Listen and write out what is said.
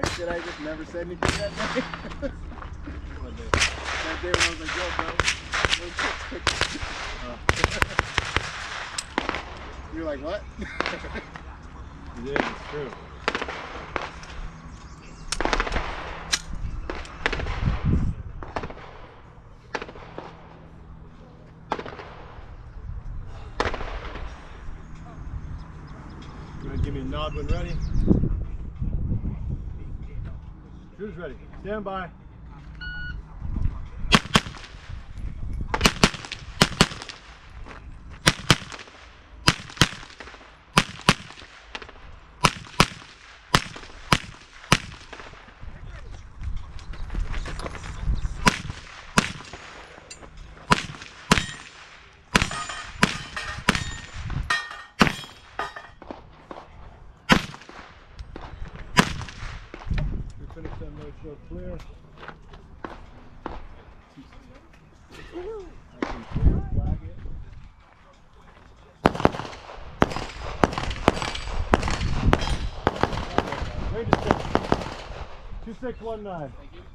Like, shit, I just never said anything that day. that day when I was like, yo, bro. ticket?" You're like, what? Is, it's true. Give me a nod when ready? Shooter's ready. Stand by. Finish that no show clear. Flag it. To 2619.